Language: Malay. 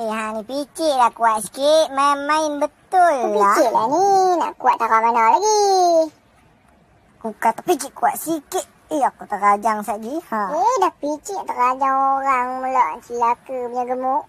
Eh, hang ni picitlah kuat sikit. Main-main betul lah. Picitlah ni. Nak kuat tak mana lagi. Aku kata picit kuat sikit. Eh, aku terajang saja. Ha. Eh, dah picit terajang orang pula. Celaka punya gemuk.